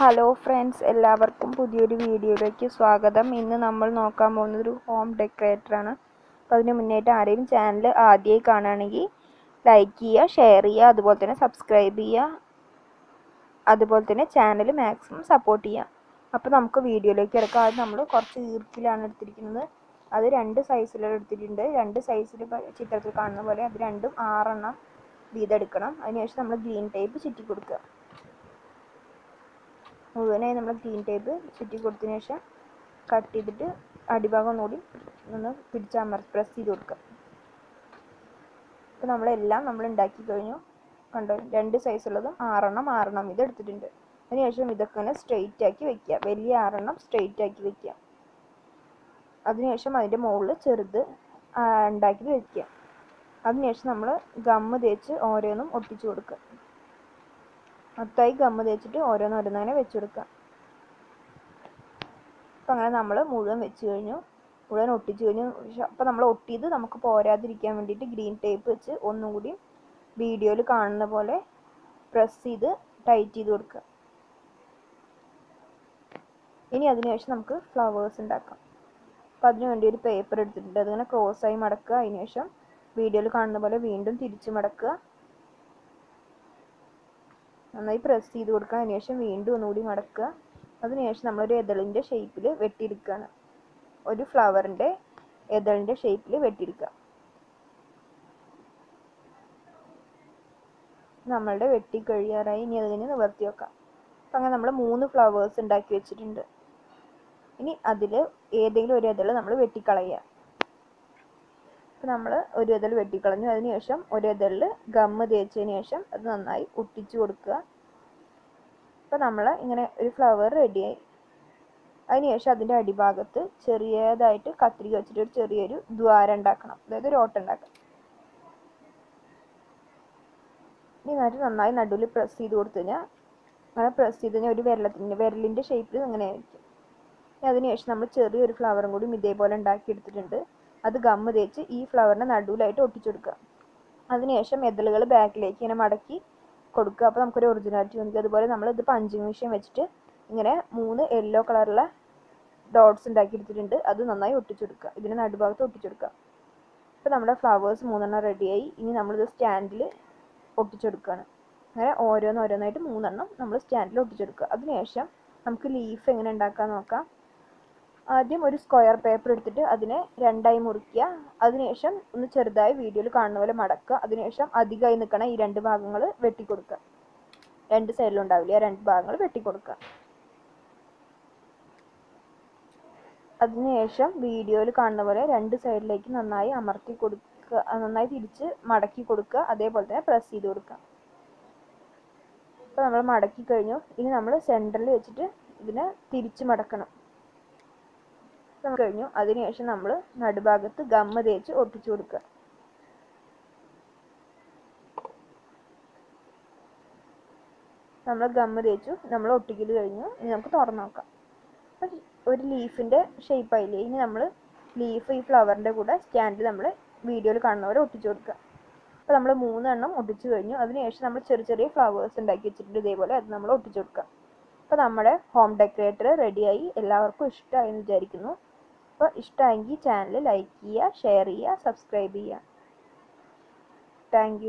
Hello friends എല്ലാവർക്കും പുതിയൊരു വീഡിയോയിലേക്ക് സ്വാഗതം. ഇന്ന് നമ്മൾ നോക്കാൻ പോകുന്നത് ഒരു ഹോം ഡെക്കറേറ്ററാണ് അപ്പോൾ അതിന് മുന്നേറ്റ് ആരെയും ചാനൽ ആദ്യമായി കാണുകയാണെങ്കിൽ ലൈക്ക് ചെയ്യുക ഷെയർ ചെയ്യുക അതുപോലെ തന്നെ സബ്സ്ക്രൈബ് ചെയ്യുക അതുപോലെ തന്നെ ചാനൽ മാക്സിമം സപ്പോർട്ട് ചെയ്യുക. അപ്പോൾ നമുക്ക് വീഡിയോയിലേക്ക് എടുക്കാം അത് നമ്മൾ കുറച്ച് ഈർക്കിലാണ് എടുത്തിരിക്കുന്നത്. അത് രണ്ട് സൈസിലാണ് എടുത്തിട്ടുണ്ട്. രണ്ട് സൈസിൽ ചിത്രത്തിൽ കാണുന്ന പോലെ അത് രണ്ടും ആറെണ്ണം വീതെടുക്കണം അതിനുശേഷം നമ്മൾ ഗ്രീൻ ടൈപ്പ് ചുറ്റി കൊടുക്കുക മുഴുവനായി നമ്മൾ ഗ്രീൻ ടേപ്പ് ചുറ്റി കൊടുത്തതിന് ശേഷം കട്ട് ചെയ്തിട്ട് അടിഭാഗം കൂടി ഒന്ന് പിടിച്ചമർ പ്രസ് ചെയ്ത് കൊടുക്കുക അപ്പോൾ നമ്മളെല്ലാം നമ്മൾ ഉണ്ടാക്കി കഴിഞ്ഞു. കണ്ടോ? രണ്ട് സൈസുള്ളതും ആറെണ്ണം ആറെണ്ണം ഇത് എടുത്തിട്ടുണ്ട്. അതിനുശേഷം ഇതൊക്കെ ഇങ്ങനെ സ്ട്രെയിറ്റ് ആക്കി വെക്കുക വലിയ ആറെണ്ണം സ്ട്രെയിറ്റ് ആക്കി വെക്കുക അതിനുശേഷം അതിന്റെ മുകളിൽ ചെറുത് ഉണ്ടാക്കി വെക്കുക അതിനുശേഷം നമ്മൾ ഗമ്മ് തേച്ച് ഓരോന്നും ഒട്ടിച്ചു കൊടുക്കുക മൊത്തമായി ഗമ്മ് തേച്ചിട്ട് ഓരോന്ന് ഓരോന്നങ്ങനെ വെച്ച് കൊടുക്കുക അപ്പം അങ്ങനെ നമ്മൾ മുഴുവൻ വെച്ച് കഴിഞ്ഞു. മുഴുവൻ ഒട്ടിച്ച് കഴിഞ്ഞു. അപ്പം നമ്മൾ ഒട്ടിയത് നമുക്ക് പോരാതിരിക്കാൻ വേണ്ടിയിട്ട് ഗ്രീൻ ടേപ്പ് വെച്ച് ഒന്നും കൂടി വീഡിയോയിൽ കാണുന്ന പോലെ പ്രസ് ചെയ്ത് ടൈറ്റ് ചെയ്ത് കൊടുക്കുക. ഇനി അതിനുശേഷം നമുക്ക് ഫ്ലവേഴ്സ് ഉണ്ടാക്കാം. അപ്പം അതിന് വേണ്ടി ഒരു പേപ്പർ എടുത്തിട്ടുണ്ട്. അതിങ്ങനെ ക്രോസ് ആയി മടക്കുക. അതിനുശേഷം വീഡിയോയിൽ കാണുന്ന പോലെ വീണ്ടും തിരിച്ചു മടക്കുക. നന്നായി പ്രസ് ചെയ്ത് കൊടുക്കുക. അതിനുശേഷം വീണ്ടും ഒന്നുകൂടി മടക്കുക. അതിനുശേഷം നമ്മളൊരു എതളിന്റെ ഷേപ്പിൽ വെട്ടിയെടുക്കുകയാണ്. ഒരു ഫ്ലവറിന്റെ എതളിന്റെ ഷേപ്പിൽ വെട്ടിയെടുക്കുക. നമ്മളുടെ വെട്ടി കഴിയാറായി. ഇനി അതിനെ നിവർത്തി വെക്കാം. അപ്പം അങ്ങനെ നമ്മൾ മൂന്ന് ഫ്ലവേഴ്സ് ഉണ്ടാക്കി വെച്ചിട്ടുണ്ട്. ഇനി അതിൽ ഏതെങ്കിലും ഒരു എതൾ നമ്മൾ വെട്ടിക്കളയുക. അപ്പം നമ്മൾ ഒരു എതൾ വെട്ടിക്കളഞ്ഞു. അതിനുശേഷം ഒരു ഇതളിൽ ഗമ്മ് തേച്ചതിന് ശേഷം അത് നന്നായി ഒട്ടിച്ചു കൊടുക്കുക. അപ്പോൾ നമ്മൾ ഇങ്ങനെ ഒരു ഫ്ലവർ റെഡിയായി അതിനുശേഷം അതിന്റെ അടിഭാഗത്ത് ചെറിയതായിട്ട് കത്രിക വെച്ചിട്ട് ഒരു ചെറിയൊരു ദ്വാരം ഉണ്ടാക്കണം. അതായത് ഒരു ഓട്ടം ഉണ്ടാക്കണം ഇനി എന്നിട്ട് നന്നായി നടുവിൽ പ്രസ് ചെയ്ത് കൊടുത്തു കഴിഞ്ഞാൽ പ്രസ് ചെയ്ത് കഴിഞ്ഞാൽ ഒരു വിരലത്തിന്റെ വിരലിന്റെ ഷേപ്പിൽ അങ്ങനെ ആയിരിക്കും. അതിനുശേഷം നമ്മൾ ചെറിയൊരു ഫ്ലവറും കൂടി ഇതേപോലെ ഉണ്ടാക്കി എടുത്തിട്ടുണ്ട്. അത് ഗമ്മ് തേച്ച് ഈ ഫ്ലവറിന്റെ നടുവിലായിട്ട് ഒട്ടിച്ചു കൊടുക്കുക അതിനുശേഷം എതളുകൾ ബാക്കിലേക്ക് ഇങ്ങനെ മടക്കി കൊടുക്കുക. അപ്പോൾ നമുക്കൊരു ഒറിജിനാലിറ്റി തോന്നിക്കും അതുപോലെ നമ്മൾ ഇത് പഞ്ചിങ് മെഷീൻ വെച്ചിട്ട് ഇങ്ങനെ മൂന്ന് യെല്ലോ കളറുള്ള ഡോട്ട്സ് ഉണ്ടാക്കി എടുത്തിട്ടുണ്ട് അത് നന്നായി ഒട്ടിച്ചെടുക്കുക. ഇതിന് നടുഭാഗത്ത് ഒട്ടിച്ചെടുക്കുക. അപ്പോൾ നമ്മുടെ ഫ്ലവേഴ്സ് മൂന്നെണ്ണം റെഡിയായി ഇനി നമ്മളിത് സ്റ്റാൻഡിൽ ഒട്ടിച്ചെടുക്കുകയാണ്. അങ്ങനെ ഓരോന്ന് ഓരോന്നായിട്ട് മൂന്നെണ്ണം നമ്മൾ സ്റ്റാൻഡിൽ ഒട്ടിച്ചെടുക്കുക. അതിനുശേഷം നമുക്ക് ലീഫ് എങ്ങനെ ഉണ്ടാക്കാൻ നോക്കാം. ആദ്യം ഒരു സ്ക്വയർ പേപ്പർ എടുത്തിട്ട് അതിനെ രണ്ടായി മുറിക്കുക. അതിനുശേഷം ഒന്ന് ചെറുതായി വീഡിയോയിൽ കാണുന്ന പോലെ മടക്കുക. അതിനുശേഷം അധികമായി നിൽക്കണ ഈ രണ്ട് ഭാഗങ്ങൾ വെട്ടിക്കൊടുക്കുക. രണ്ട് സൈഡിലും ഉണ്ടാവില്ല? രണ്ട് ഭാഗങ്ങൾ വെട്ടിക്കൊടുക്കുക. അതിനുശേഷം വീഡിയോയിൽ കാണുന്ന പോലെ രണ്ട് സൈഡിലേക്ക് നന്നായി അമർത്തി കൊടുക്കുക. നന്നായി തിരിച്ച് മടക്കി കൊടുക്കുക. അതേപോലെ തന്നെ പ്രസ് ചെയ്ത് കൊടുക്കുക. അപ്പോൾ നമ്മൾ മടക്കി കഴിഞ്ഞു. ഇനി നമ്മൾ സെന്ററിൽ വെച്ചിട്ട് ഇതിനെ തിരിച്ച് മടക്കണം. കഴിഞ്ഞു. അതിനുശേഷം നമ്മൾ നടുഭാഗത്ത് ഗമ്മ തേച്ച് ഒട്ടിച്ചു കൊടുക്കുക. നമ്മൾ ഗമ്മ തേച്ചു. നമ്മൾ ഒട്ടിക്കൽ കഴിഞ്ഞു. ഇനി നമുക്ക് തുറന്നു നോക്കാം. ഒരു ലീഫിന്റെ ഷേപ്പ് ആയില്ലേ? ഇനി നമ്മൾ ലീഫ് ഈ ഫ്ലവറിന്റെ കൂടെ സ്റ്റാൻഡിൽ നമ്മൾ വീഡിയോയിൽ കാണുന്നവരെ ഒട്ടിച്ചു കൊടുക്കുക. അപ്പോൾ നമ്മൾ മൂന്നെണ്ണം ഒട്ടിച്ചു കഴിഞ്ഞു. അതിനുശേഷം നമ്മൾ ചെറിയ ചെറിയ ഫ്ലവേഴ്സ് ഉണ്ടാക്കി വെച്ചിട്ടുണ്ട് ഇതേപോലെ. അത് നമ്മൾ ഒട്ടിച്ചു കൊടുക്കുക. അപ്പോൾ നമ്മുടെ ഹോം ഡെക്കറേറ്റർ റെഡിയായി എല്ലാവർക്കും ഇഷ്ടമായി എന്ന് വിചാരിക്കുന്നു. അപ്പോൾ ഇഷ്ടമായെങ്കിൽ ചാനൽ ലൈക്ക് ചെയ്യുക ഷെയർ ചെയ്യുക സബ്സ്ക്രൈബ് ചെയ്യുക. താങ്ക്